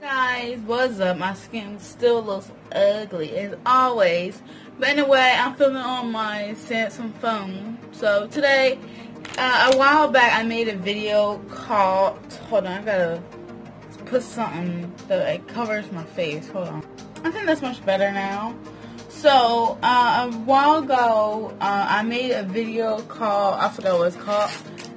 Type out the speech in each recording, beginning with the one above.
Guys, what's up? My skin still looks ugly as always. But anyway, I'm filming on my Samsung phone. So today, uh, a while back, I made a video called. Hold on, I gotta put something that like, covers my face. Hold on. I think that's much better now. So, uh, a while ago, uh, I made a video called, I forgot what it's called,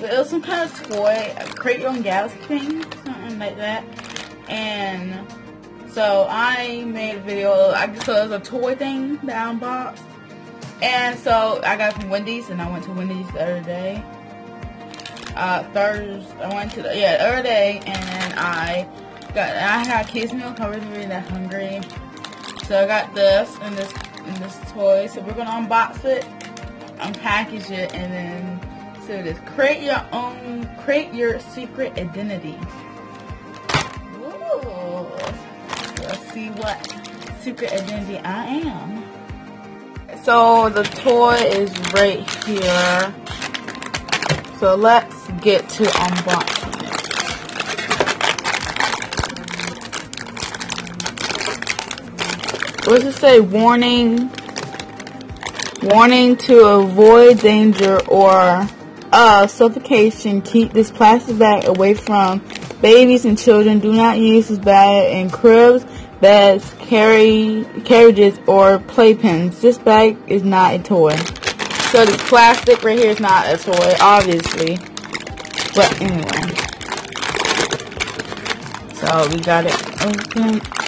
it was some kind of toy, a create your own galaxy thing, something like that. And so I made a video, I so it was a toy thing that I unboxed. And so I got from Wendy's, and I went to Wendy's the other day. Uh, Thursday, I went to the, yeah, the other day, and I got, I had kids meal, I wasn't really that hungry. So I got this and this and this toy. So we're gonna unbox it, unpackage it, and then this create your own, create your secret identity. Ooh, let's see what secret identity I am. So the toy is right here. So let's get to unboxing. What does it say? Warning. Warning to avoid danger or uh, suffocation. Keep this plastic bag away from babies and children. Do not use this bag in cribs, beds, carry carriages, or playpens. This bag is not a toy. So the plastic right here is not a toy, obviously. But anyway. So we got it open.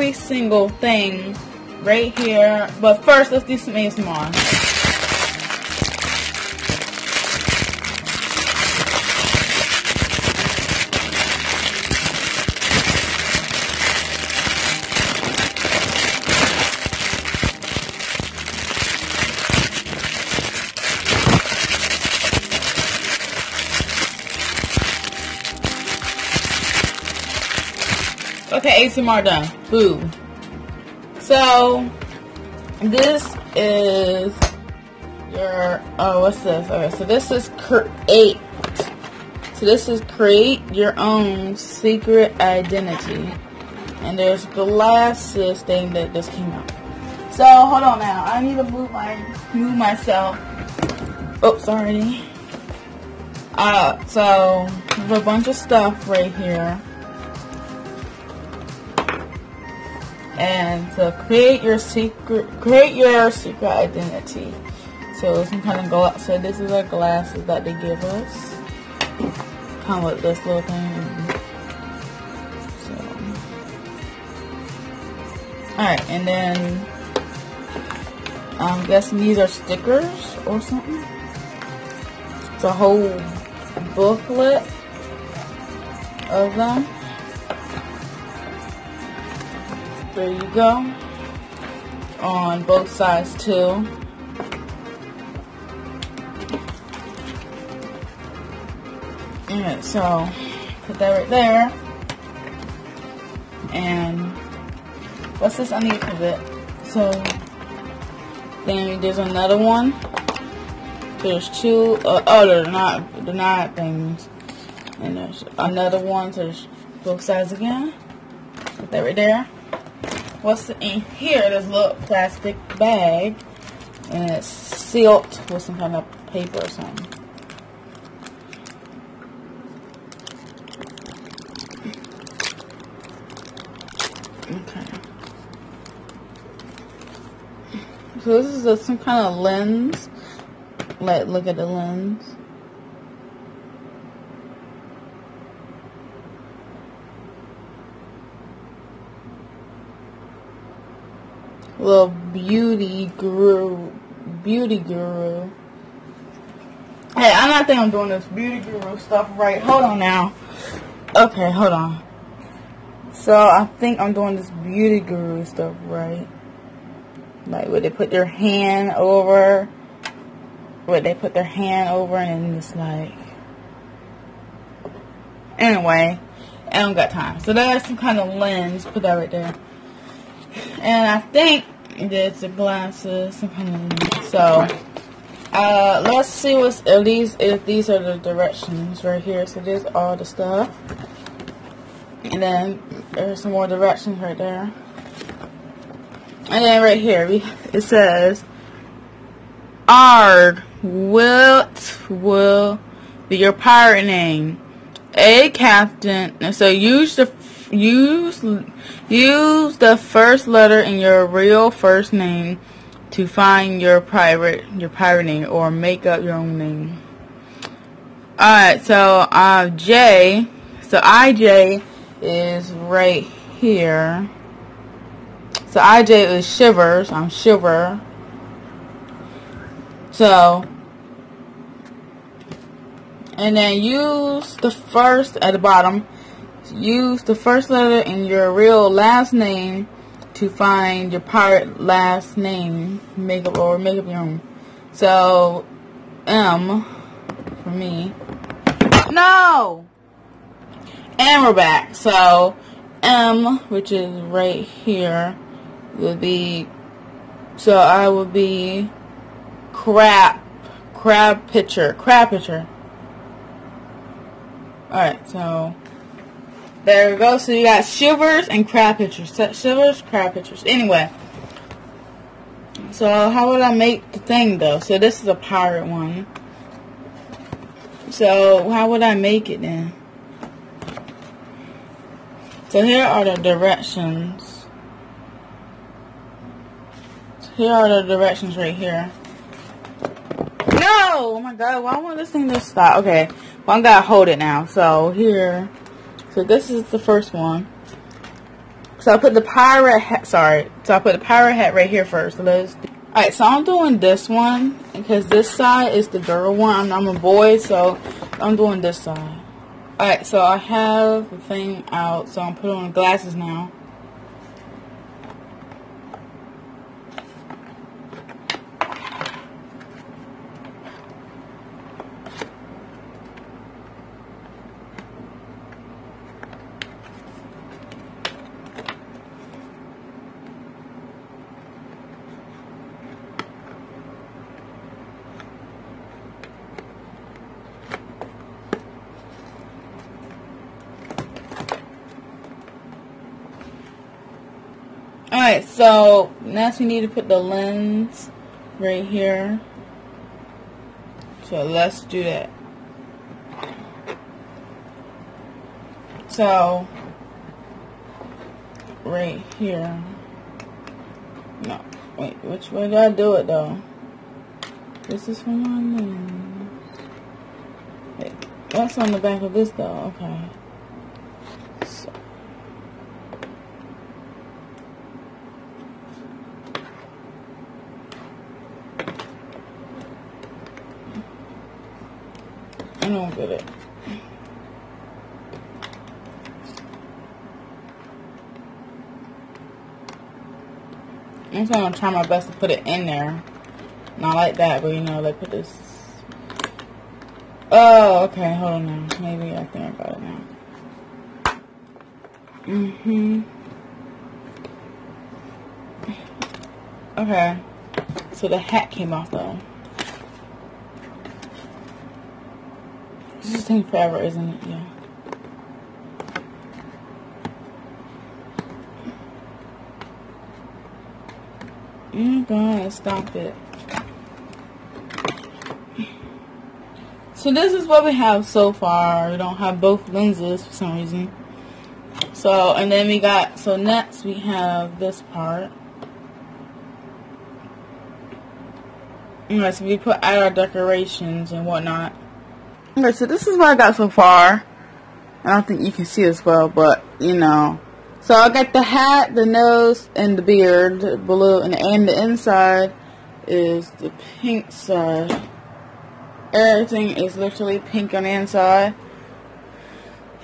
Every single thing right here. But first, let's do some ASMR. Okay, ASMR done. Boo. So, this is your, oh, what's this? Okay, so this is create. So this is create your own secret identity. And there's glasses thing that just came out. So, hold on now. I need to move my, move myself. Oh, sorry. Uh, so, a bunch of stuff right here. And to create your secret create your secret identity. So some kind of glass so this is our glasses that they give us. Kind of like this little thing. So. Alright and then I'm guessing these are stickers or something? It's a whole booklet of them there you go. On both sides too. And so put that right there. And what's this underneath of it? So then there's another one. There's two uh, oh they're not they're not things. And there's another one so there's both sides again. Put that right there what's in here, this little plastic bag, and it's sealed with some kind of paper or something. Okay. So this is a, some kind of lens. Like, look at the lens. Little beauty guru, beauty guru. Hey, I'm not think I'm doing this beauty guru stuff right. Hold on now. Okay, hold on. So I think I'm doing this beauty guru stuff right. Like where they put their hand over, where they put their hand over and it's like. Anyway, I don't got time. So there's some kind of lens. Put that right there. And I think there's the glasses. So uh, let's see what's if these if these are the directions right here. So there's all the stuff. And then there's some more directions right there. And then right here, we, it says, Arg, what will be your pirate name? A captain. And so use the use use the first letter in your real first name to find your pirate your pirate name or make up your own name. Alright, so uh J so IJ is right here. So IJ is Shivers. I'm Shiver. So, and then use the first at the bottom. Use the first letter in your real last name to find your pirate last name. Make up or make up your own. So, M for me. No! And we're back. So, M, which is right here, would be, so I would be crab, crab pitcher, crab pitcher. Alright, so, there we go. So you got shivers and crab pictures. Shivers, crab pictures. Anyway. So how would I make the thing though? So this is a pirate one. So how would I make it then? So here are the directions. Here are the directions right here. No! Oh my god, why won't this thing just stop? Okay, well I gotta hold it now. So here, so this is the first one. So I put the pirate hat, sorry. So I put the pirate hat right here first. So let's Alright, so I'm doing this one because this side is the girl one. I'm, I'm a boy, so I'm doing this side. Alright, so I have the thing out, so I'm putting on glasses now. Alright, so next we need to put the lens right here. So let's do that. So, right here. No, wait, which way do I do it though? This is for my lens. Wait, that's on the back of this though, okay. It. I'm just gonna try my best to put it in there. Not like that, but you know, like put this. Oh, okay. Hold on now. Maybe I think got it now. Mm-hmm. Okay. So the hat came off though. This is taking forever, isn't it? Yeah. Mm, oh my god, stop it. So this is what we have so far. We don't have both lenses for some reason. So, and then we got, so next we have this part. Alright, so we put out our decorations and whatnot. Okay, so this is what I got so far. I don't think you can see as well, but, you know. So I got the hat, the nose, and the beard, blue, and, and the inside is the pink side. Everything is literally pink on the inside.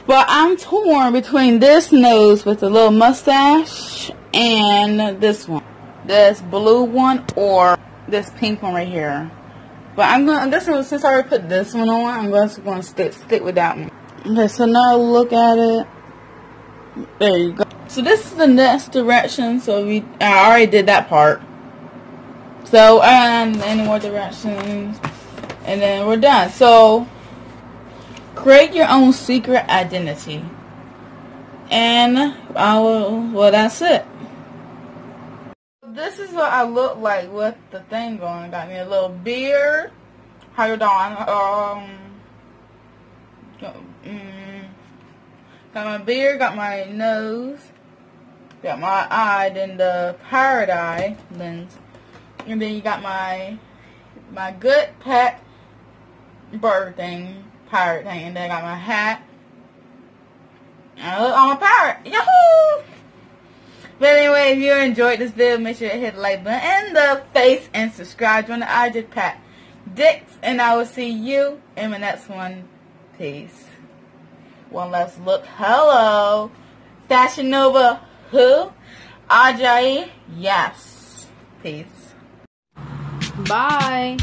But I'm torn between this nose with the little mustache and this one. This blue one or this pink one right here. But I'm gonna this one since I already put this one on, I'm just gonna stick stick with that one. Okay, so now look at it. There you go. So this is the next direction. So we, I already did that part. So, and any more directions. And then we're done. So, create your own secret identity. And I will, well, that's it. This is what I look like with the thing going. Got me a little beard. How you doing? Um, mm, got my beard, got my nose, got my eye, then the pirate eye lens. And then you got my my good pet bird thing, pirate thing, and then I got my hat. And I'm a pirate. Yahoo! But anyway, if you enjoyed this video, make sure to hit the like button and the face and subscribe. Join the I just Pat Dix, and I will see you in my next one. Peace. One last look. Hello. Fashion Nova. Who? Ajay. Yes. Peace. Bye.